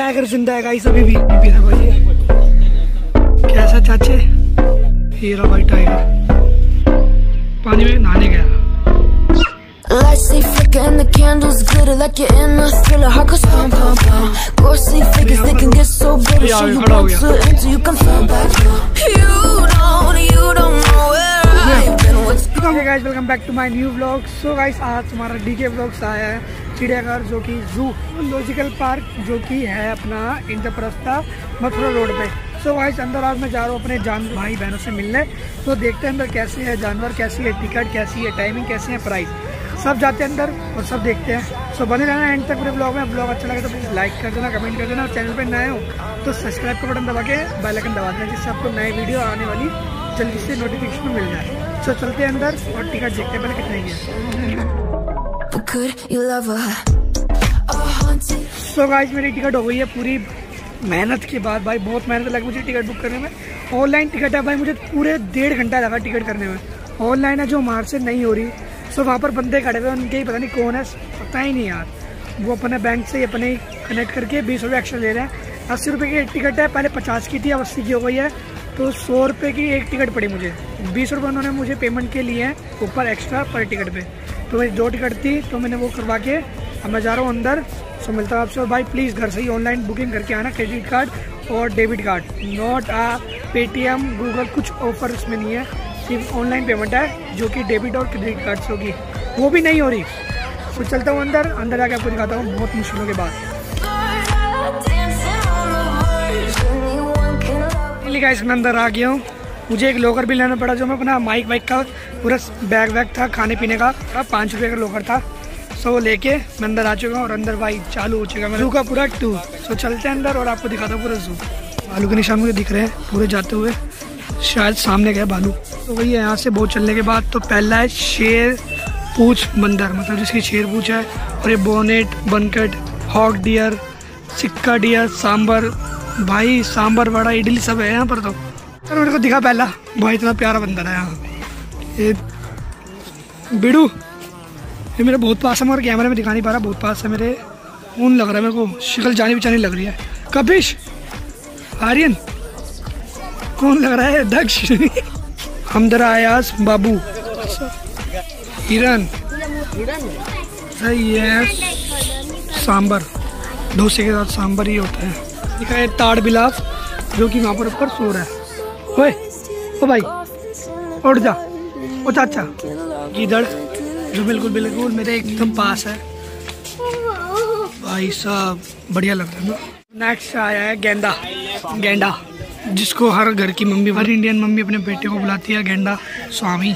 Tiger ज़िंदा है guys अभी भी भी देखो ये कैसा चाचे हीरा भाई टाइगर पानी में नहाने गया Lights they flicker and the candles glitter like you're in a thriller. Heart goes pump, pump, pump. Ghostly figures they can get so bitter. So you want to enter, until you can fall back. You guys welcome back to my new vlog so guys आज हमारा DK blogs आया है चिड़ियाघर, जो कि जू logical park जो कि है अपना इंद्रप्रस्था, मथुरा रोड पे। सो गाइस अंदर आज मैं जा रहा हूँ अपने जान, भाई बहनों से मिलने। तो देखते हैं अंदर कैसे है जानवर, कैसी है टिकट कैसी है टाइमिंग कैसी है प्राइस सब जाते हैं अंदर और सब देखते हैं। सो बने रहना एंड तक पूरे ब्लॉग में। ब्लॉग अच्छा लगे तो प्लीज़ लाइक कर देना कमेंट कर देना। और चैनल पर नए हो तो सब्सक्राइब का बटन दबा के बेल आइकन दबा देना, जिससे आपको नए वीडियो आने वाली जल्दी से नोटिफिकेशन मिल जाए। सो चलते हैं अंदर और टिकट देखते हैं, पहले कितने की है। सो गाइस मेरी टिकट हो गई है पूरी मेहनत के बाद, भाई, बहुत मेहनत लगी मुझे टिकट बुक करने में। ऑनलाइन टिकट है भाई, मुझे पूरे डेढ़ घंटा लगा टिकट करने में। ऑनलाइन है जो हमारे से नहीं हो रही। सो वहाँ पर बंदे खड़े हुए उनके ही पता नहीं कौन है, पता ही नहीं यार। वो अपने बैंक से अपने ही कनेक्ट करके बीस रुपये एक्स्ट्रा ले रहे हैं। अस्सी रुपये की टिकट है, पहले पचास की थी, अब अस्सी की हो गई है। तो सौ रुपये की एक टिकट पड़ी मुझे। बीस रुपये उन्होंने मुझे पेमेंट के लिए ऊपर एक्स्ट्रा पर टिकट पे। तो मेरी दो टिकट थी तो मैंने वो करवा के अब मैं जा रहा हूँ अंदर। सो मिलता हूँ आपसे। भाई प्लीज़ घर से ही ऑनलाइन बुकिंग करके आना क्रेडिट कार्ड और डेबिट कार्ड नॉट आ पेटीएम गूगल कुछ ऑफ़र इसमें नहीं है। सिर्फ़ ऑनलाइन पेमेंट है, जो कि डेबिट और क्रेडिट कार्ड से होगी। वो भी नहीं हो रही। तो चलता हूँ अंदर। अंदर जाके आपको दिखाता हूँ, बहुत मुश्किलों के बाद। फाइनली गाइस मैं अंदर आ गया हूँ। मुझे एक लोकर भी लेना पड़ा जो मैं अपना माइक वाइक का, पूरा बैग वैग था, खाने पीने का पूरा पाँच रुपये का लोकर था। सो वो लेके मैं अंदर आ चुका हूँ और अंदर भाई चालू हो चुका है जू का पूरा टू सो चलते हैं अंदर और आपको दिखाता हूँ पूरा जू भालू के निशान मुझे दिख रहे हैं, पूरे जाते हुए। शायद सामने गया भालू तो वही है, यहाँ से बहुत चलने के बाद तो पहला है शेर पूछ बंदर मतलब जिसकी शेर पूछ है। और ये bonnet बनकट hog deer, sika deer, sambar भाई सांबर वड़ा, इडली सब है यहाँ पर तो। चलो, मेरे को दिखा पहला। भाई, इतना प्यारा बंदर है यहाँ। ये बिड़ू। ये मेरे बहुत पास है मगर कैमरे में दिखा नहीं पा रहा, बहुत पास है मेरे। ऊन लग रहा है मेरे को, शक्ल जानी बिचानी लग रही है। कपिश! आर्यन! कौन लग रहा है, दक्ष! हमदरा आयास बाबू। हिरन। सही है सांबर डोसे के साथ सांबर ही होता है। दिखा है ताड़ बिलास जो कि वहाँ पर ऊपर सो रहा है। ओए, ओ भाई, उठ जा। ओ चाचा गीदड़ जो बिल्कुल बिल्कुल मेरे एकदम पास है। भाई साहब, बढ़िया लग रहा है। ना नेक्स्ट आया है गेंदा। गेंडा जिसको हर घर की मम्मी, हर इंडियन मम्मी अपने बेटे को बुलाती है गेंडा स्वामी।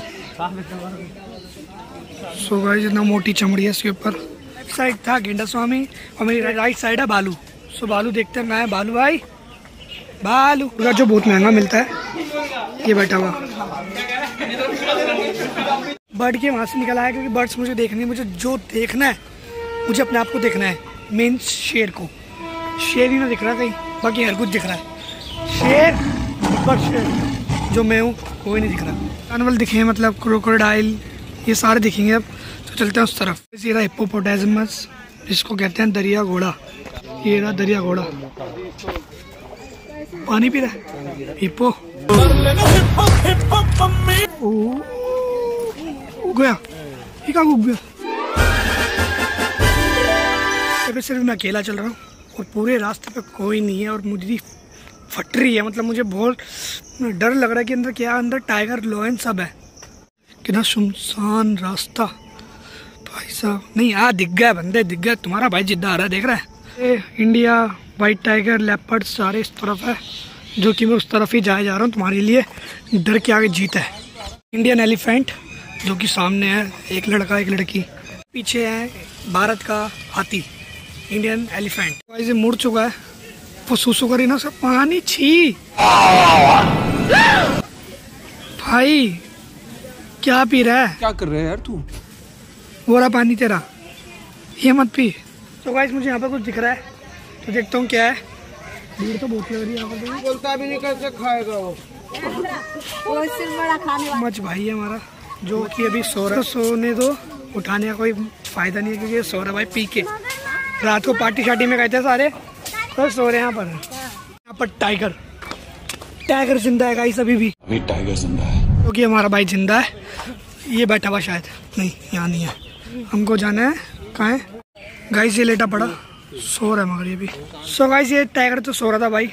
सो गाइस इतना मोटी चमड़ी है इसके ऊपर। साइड था गेंडा स्वामी, और मेरी राइट साइड है बालू। सो बालू देखते हैं, मैं, बालू भाई। बालू। पूरा जो बहुत महँगा मिलता है, ये बैठा हुआ। बर्ड के वहाँ से निकल आया क्योंकि बर्ड्स मुझे देखने। मुझे जो देखना है, मुझे अपने आप को देखना है, मेन शेर को। शेर ही ना दिख रहा कहीं, बाकी हर कुछ दिख रहा है। शेर बट शेर, जो मैं हूँ, कोई नहीं दिख रहा। एनिमल दिखे हैं मतलब क्रोकोडाइल ये सारे दिखेंगे अब। तो चलते हैं उस तरफ़। ये जिसको कहते हैं दरिया घोड़ा। ये रहा दरिया घोड़ा। पानी पी रहा है? हिप्पो। गया ये उग गया अभी सिर्फ़ मैं अकेला चल रहा हूँ और पूरे रास्ते पे कोई नहीं है और मुझे फट रही है। मतलब मुझे बहुत डर लग रहा है कि अंदर क्या, अंदर टाइगर लोयन सब है। कितना सुनसान रास्ता। भाई साहब, नहीं, आ, दिख गया बंदे, दिख गया। तुम्हारा भाई जिद्दा आ रहा है, देख रहा है। ए, इंडिया वाइट टाइगर लेपर्ड सारे इस तरफ़ है जो कि मैं उस तरफ़ ही जाए जा रहा हूँ तुम्हारे लिए डर के आगे जीत है। इंडियन एलिफेंट जो कि सामने है एक लड़का एक लड़की। पीछे है भारत का हाथी इंडियन एलिफेंट से मुड़ चुका है। वो सुसु करी ना सब पानी छी। भाई क्या पी रहा है? क्या कर रहे हैं यार तू? वो रहा पानी तेरा। ये मत पी। तो गाइस मुझे यहाँ पर कुछ दिख रहा है तो देखता हूँ क्या है। भीड़ तो बहुत लग रही है यहाँ पर बोलता भी नहीं कैसे खाएगा वो? मच भाई है हमारा जो कि अभी सो रहा है। तो सोने दो उठाने का कोई फ़ायदा नहीं है क्योंकि सो रहा भाई पी के। रात को पार्टी शार्टी में गए थे सारे तो सो रहे हैं यहाँ पर। यहाँ पर टाइगर। टाइगर ज़िंदा है गाइस अभी भी। अभी टाइगर ज़िंदा है। क्योंकि तो हमारा भाई ज़िंदा है ये बैठा हुआ शायद। नहीं यहाँ नहीं है। हमको जाना है कहाँ है? गाइस ये लेटा पड़ा। सो रहा है मगर ये भी। सो गाइस ये टाइगर तो सो रहा था भाई।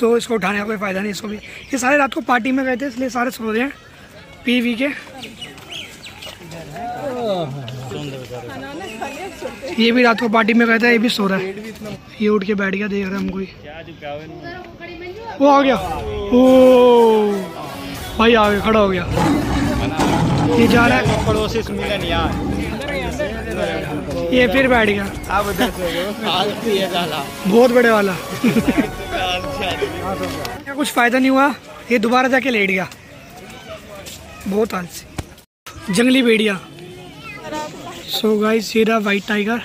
तो इसको उठाने का कोई फ़ायदा नहीं, इसको भी। ये सारे रात को पार्टी में गए थे, इसलिए सारे सो रहे हैं। पी वी के। ये भी रात को पार्टी में गए थे, ये भी सो रहा है। ये उठ के बैठ गया, देख रहा है हमको वो आ गया। ओ, भाई आ गया, खड़ा हो गया। ये जा रहा है। पड़ोसी मिलन यार। ये फिर बैठ गया। बहुत बड़े वाला। कुछ फ़ायदा नहीं हुआ? ये दोबारा जाके लेट गया। बहुत आलसी। जंगली भेड़िया। सो गाइस रहा white tiger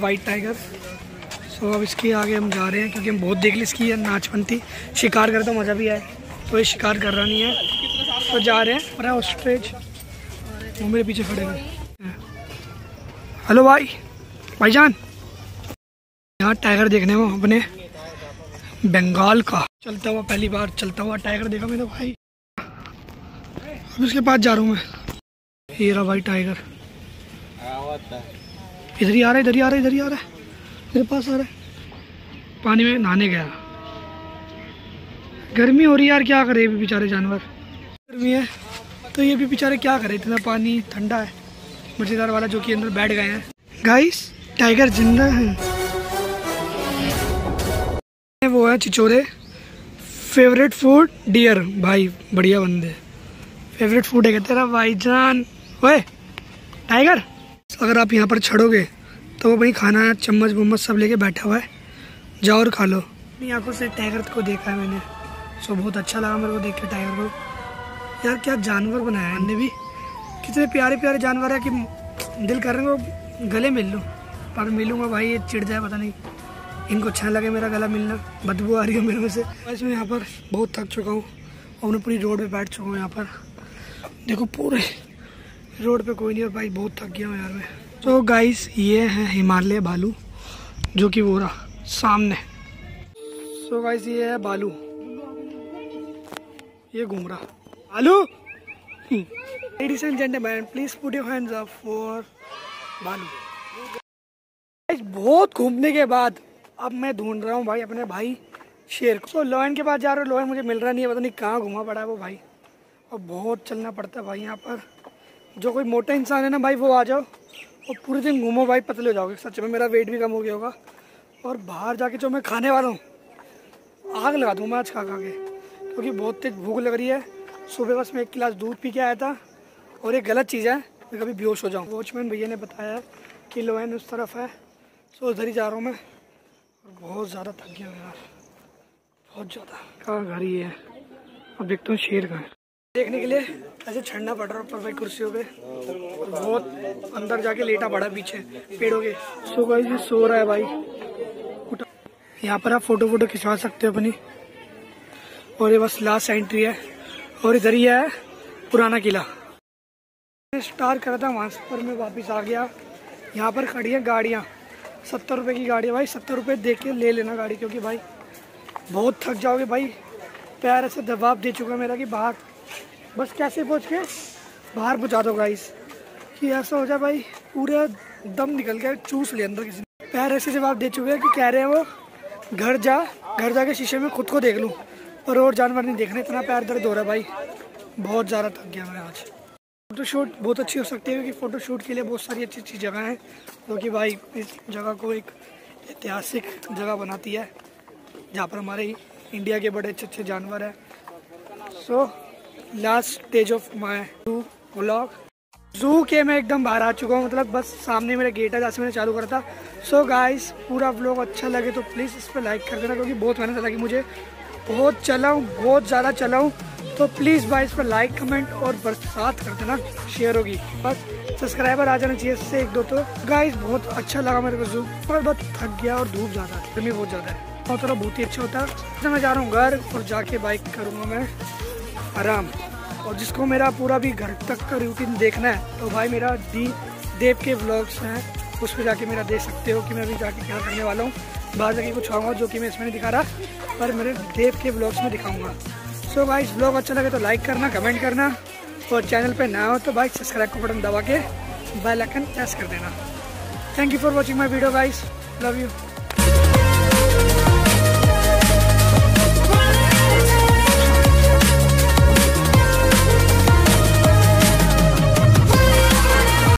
white tiger so अब इसके आगे हम जा रहे हैं क्योंकि हम बहुत देख ली इसकी नाचपंथी। शिकार करे तो मज़ा भी आए तो ये शिकार कर रहा नहीं है। तो जा रहे हैं। और ऑस्ट्रेज वो मेरे पीछे खड़े हुए। हेलो भाई। भाईजान। यहाँ टाइगर देखने में अपने। बंगाल का। चलता हुआ, पहली बार चलता हुआ टाइगर देखा मेरे भाई। अब इसके पास जा रहा हूँ मैं। ये रहा भाई टाइगर इधर ही आ रहा है, इधर ही आ रहा है, इधर ही आ रहा है। मेरे पास आ रहा है। पानी में नहाने गया। गर्मी हो रही है यार, क्या करे भी बेचारे जानवर? गर्मी है तो ये भी बेचारे क्या करे? इतना पानी ठंडा है, मज़ेदार वाला जो कि अंदर बैठ गए हैं। गाइस टाइगर ज़िंदा है। वो है चिचोरे। फेवरेट फ़ूड डियर भाई, बढ़िया बंदे। फेवरेट फ़ूड है तेरा भाईजान ओए टाइगर अगर आप यहाँ पर छड़ोगे तो वो भाई खाना, चम्मच वम्मच सब लेके बैठा हुआ है। जाओ और खा लो। अपनी आँखों से टाइगर को देखा है मैंने। सो बहुत अच्छा लगा मेरे को देख के टाइगर को। यार, क्या जानवर बनाया हमने भी। कितने प्यारे प्यारे जानवर है कि दिल कर रहे हैं गले मिल लूँ। पर मिलूँगा भाई, ये चिड़ जाए, पता नहीं। इनको अच्छा लगे मेरा गला मिलना। बदबू आ रही है मेरे में से। बस मैं यहाँ पर बहुत थक चुका हूँ। और मैं पूरी रोड पे बैठ चुका हूँ यहाँ पर। देखो पूरे रोड पे कोई नहीं और भाई बहुत थक गया हूँ यार मैं। तो गाइस ये है हिमालय बालू जो कि वो रहा सामने। सो गाइस ये है बालू। ये घूम रहा। बालू! Ladies and gentleman please put your hands up for Guys, बहुत घूमने के बाद अब मैं ढूंढ रहा हूँ भाई अपने भाई शेर को। तो लोहन के पास जा रहा हूँ लोहन मुझे मिल रहा नहीं है पता नहीं कहाँ घुमा पड़ा है वो भाई। और बहुत चलना पड़ता है भाई यहाँ पर। जो कोई मोटा इंसान है ना भाई, वो आ जाओ और पूरे दिन घूमो भाई, पतले हो जाओगे। सच में मेरा वेट भी कम हो गया होगा और बाहर जाके जो मैं खाने वाला हूँ, आग लगा दूँ मैं आज खा खा के, क्योंकि बहुत तेज भूख लग रही है। सुबह बस मैं एक गिलास दूध पी के आया था और एक गलत चीज़ है, मैं कभी बेहोश हो जाऊँ। वॉचमैन भैया ने बताया कि लोहन उस तरफ़ है सो उधर ही जा रहा हूँ मैं। और बहुत ज़्यादा थक गया यार, बहुत ज़्यादा। कहाँ घर ही है? अब देखता हूँ शेर का देखने के लिए ऐसे छड़ना पड़ रहा है ऊपर भाई कुर्सियों पे। बहुत अंदर जाके लेटा पड़ा पीछे, पेड़ों के। सो गाइस, ये सो रहा है भाई। यहाँ पर आप फ़ोटो वोटो खिंचवा सकते हो अपनी। और ये बस लास्ट एंट्री है। और इधर ही है पुराना किला। स्टार करा था, वहाँ पर मैं वापस आ गया। यहाँ पर खड़ी है गाड़ियाँ। सत्तर रुपए की गाड़ी है भाई। सत्तर रुपए दे के ले लेना गाड़ी, क्योंकि भाई बहुत थक जाओगे भाई। पैर ऐसे दबाव दे चुका मेरा कि बाहर बस कैसे पहुँच के बाहर पहुँचा दो गाइस कि ऐसा हो जाए भाई, पूरा दम निकल गया, चूस ले अंदर किसी पैर ऐसे जवाब दे चुके हैं कि कह रहे हैं वो, घर जा, घर जाके शीशे में खुद को देख लूँ। पर और जानवर नहीं देखने, इतना पैर दर्द हो रहा है भाई। बहुत ज़्यादा थक गया मैं आज। फ़ोटोशूट बहुत अच्छी हो सकती है, क्योंकि फ़ोटोशूट के लिए बहुत सारी अच्छी अच्छी जगह हैं, जो कि भाई इस जगह को एक ऐतिहासिक जगह बनाती है, जहाँ पर हमारे इंडिया के बड़े अच्छे अच्छे जानवर हैं। So last stage of my two vlog zoo के मैं एकदम बाहर आ चुका हूँ मतलब बस सामने मेरा गेट है, जहाँ से मैंने चालू करा था। सो so गाइस पूरा व्लॉग अच्छा लगे तो प्लीज़ इस पर लाइक कर देना, क्योंकि बहुत मेहनत लगी मुझे। बहुत चला हूँ बहुत ज़्यादा चला हूँ तो प्लीज़ भाई इस पर लाइक कमेंट और बरसात कर देना शेयर होगी। बस सब्सक्राइबर आ जाना चाहिए इससे एक दो तो। गाइस बहुत अच्छा लगा मेरे को जू पर बहुत थक गया और धूप ज़्यादा गर्मी बहुत ज़्यादा है। और थोड़ा बहुत ही अच्छा होता है। मैं जा रहा हूँ घर और जाके बाइक करूँगा मैं। आराम। और जिसको मेरा पूरा भी घर तक का रूटीन देखना है तो भाई मेरा दी देव के ब्लॉग्स हैं, उस पर जाके मेरा देख सकते हो कि मैं अभी जाके क्या करने वाला हूँ। बाहर जाके कुछ आऊँगा जो कि मैं इसमें नहीं दिखा रहा, पर मेरे देव के ब्लॉग्स में दिखाऊँगा। सो भाई इस ब्लॉग अच्छा लगे तो लाइक करना कमेंट करना, और चैनल पर ना हो तो भाई सब्सक्राइब का बटन दबा के बेल आइकन प्रेस कर देना। Thank you for watching my video guys love you